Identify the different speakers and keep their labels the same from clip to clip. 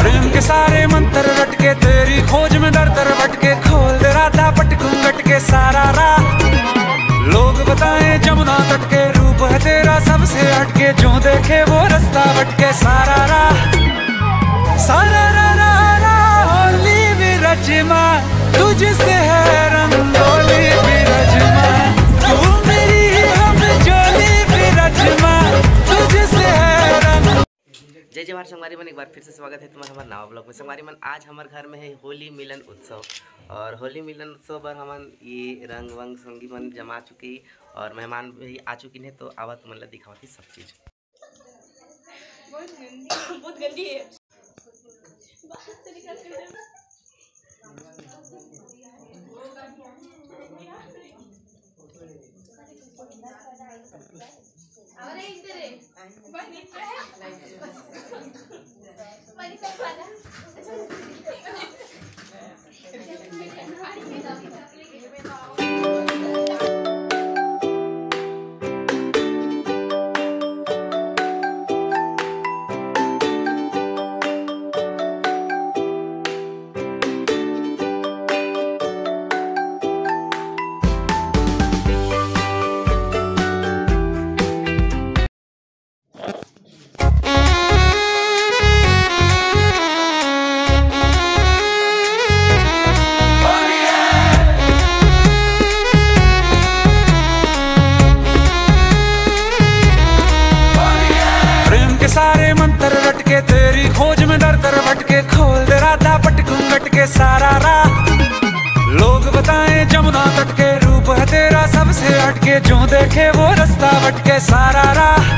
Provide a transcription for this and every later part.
Speaker 1: प्रेम के सारे मंत्र रट के तेरी खोज में दर दर भटके, खोल दे राधा पटकू कट के सारा राह। लोग बताएँ जमुना तट के रूप है तेरा सबसे हटके, जो देखे वो रास्ता भटके सारा राह। तुझसे है रंगोली तू मेरी हम जोली तुझसे है
Speaker 2: जय जवाहर संगवारी मन एक बार फिर से स्वागत है तुम्हारा हमारे नवा ब्लॉग में। संगवारी मन आज हमारे घर में है होली मिलन उत्सव। और होली मिलन उत्सव पर हम ये रंग वंग संगी मन जमा चुकी और मेहमान भी आ चुकी हैं तो आवा तुमन ला दिखावती सब चीज़। प्रेम तेरी खोज में दर कर भटके खोल दे राधा पटकू कट सारा राह। लोग बताएँ जमुना तट के रूप है तेरा सबसे हटके जो देखे वो रास्ता भटके सारा राह।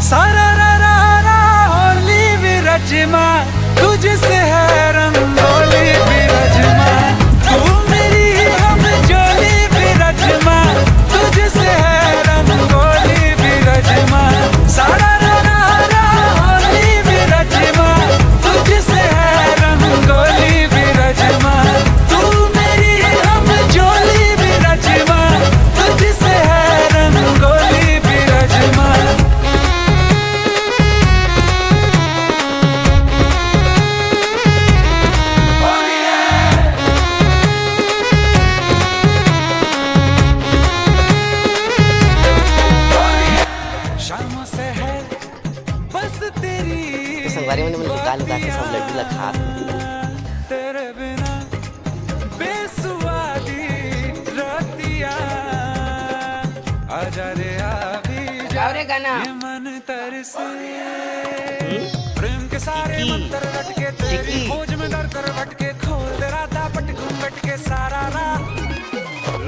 Speaker 2: सारा रा रा रा होली भी रजमा, तुझसे है रंगोली भी निकाल उतार के सब लड्डू ला खा
Speaker 1: तेरे बिना बेसुआदी रतिया आजा रे आवी जा
Speaker 2: रे गाना।
Speaker 1: ये मन तरसे। प्रेम के सारे मंत्र रट के तेरी खोज में दर दर भटके। खोल दे राधा कट के सारा राह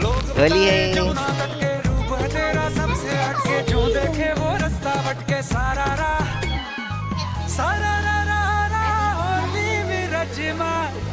Speaker 1: लोग
Speaker 2: होली है।
Speaker 1: के रूप है तेरा सबसे हटके। जो देखे वो रास्ता भटके सारा राह। सारा रा रा रा होली भी रजमा तुझसे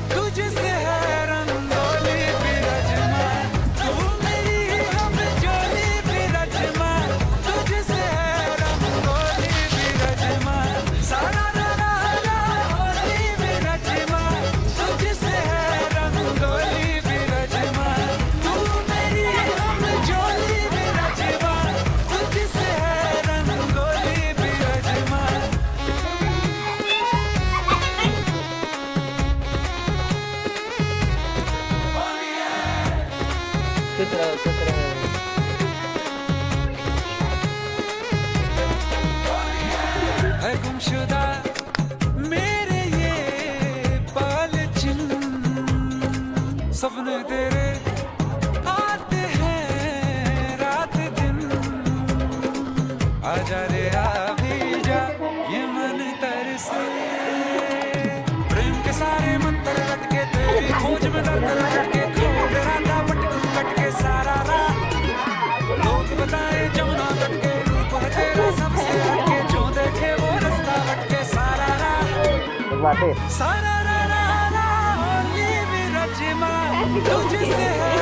Speaker 1: सपने तेरे आते हैं रात दिन। आजा रे आ भी जा ये मन तरसे। प्रेम के सारे मंत्र रट के तेरी खोज में दर दर भटके खोल राधा पटकू कट के सारा राह लोग बताएँ जमुना तट के रूप है तेरा सबसे हटके जो देखे वो रास्ता भटके सारा राह सारा रजमा तुझसे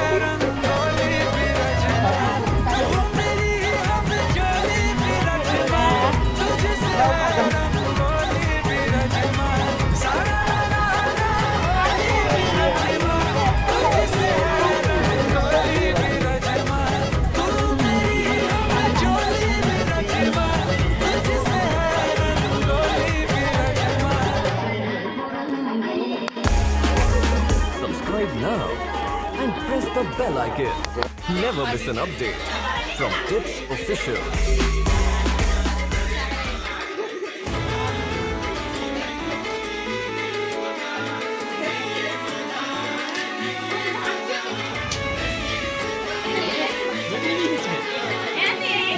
Speaker 3: Never miss an update from Tips Official.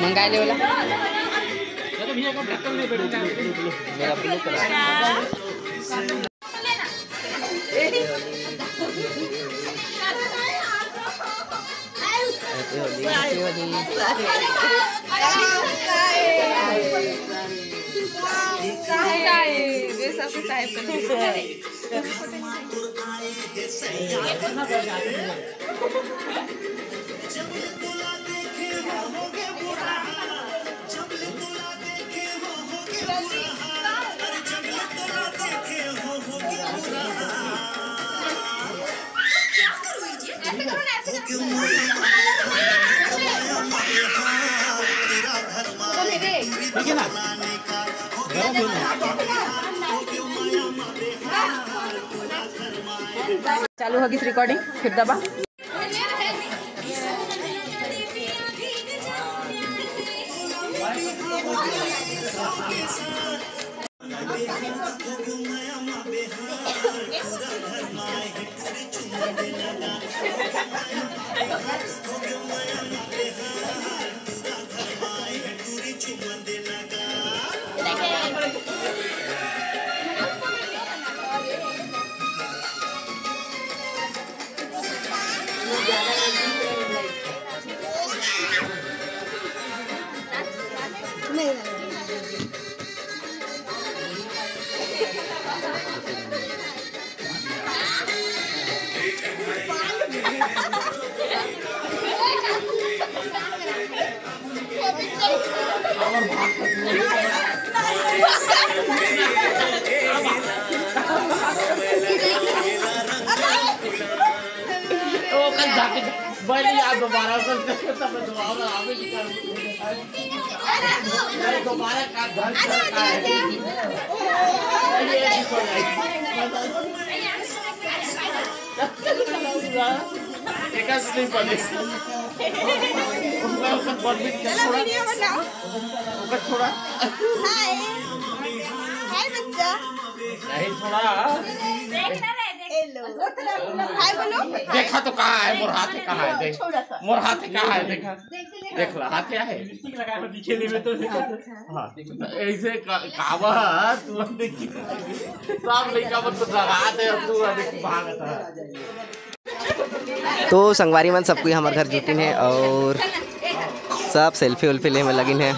Speaker 4: मंगाइले होला मेरा ब्लू कलर हैप्पी चालू होगी रिकॉर्डिंग फिर दबा.
Speaker 5: Oh, kan jaket. भाई आप दोबारा कर सकते तब मैं दोबारा कर दोबारा का है ये एक असली पड़े उसमें उसका परमिट क्या छोड़ा उसका छोड़ा नहीं छोड़ा देखा। तो कहाँ है? मोर हाथ कहाँ है? देख। मोर हाथ कहाँ है? देखा। देख। ला हाथ क्या है। हाँ। ऐसे कावा तू देखी। सब लड़का मत तो लगा दे तू देख भागता
Speaker 4: तो संगवारी मन सबको हमारे घर जुटिन है और सब सेल्फी उल्फी ले में लगिन है।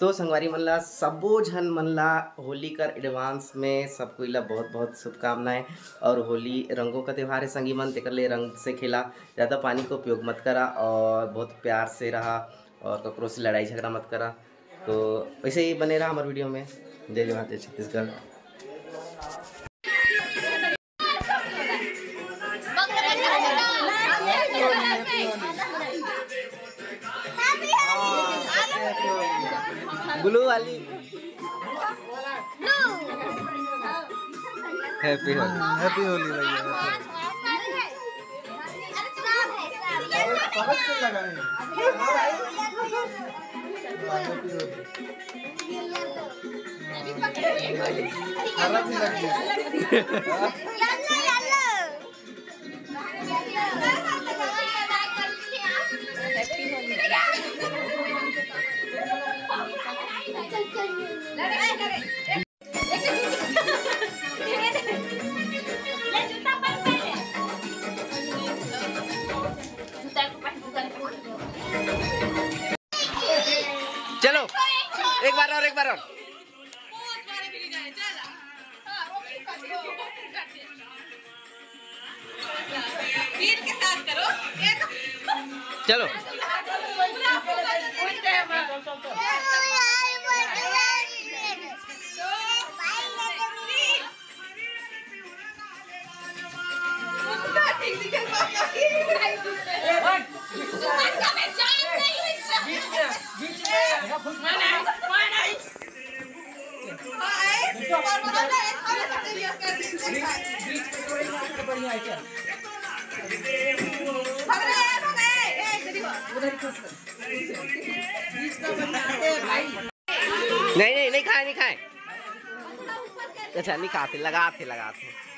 Speaker 4: तो संगवारी मन ला सबो झन मन ला होली कर एडवांस में सब कोई ला बहुत बहुत शुभकामनाएँ। और होली रंगों का त्यौहार है संगी मन तेकर ले, रंग से खेला। ज़्यादा पानी का उपयोग मत करा और बहुत प्यार से रहा और ककरों से लड़ाई झगड़ा मत करा। तो वैसे ही बने रहा हमारे वीडियो में। जय जवाहर जय छत्तीसगढ़। ब्लू वाली। हैप्पी होली।
Speaker 6: हैप्पी होली भैया।
Speaker 7: लड़ाई करे
Speaker 6: चलो। नहीं नहीं नहीं खाए नहीं खाए। अच्छा नहीं खाते लगाते लगाते।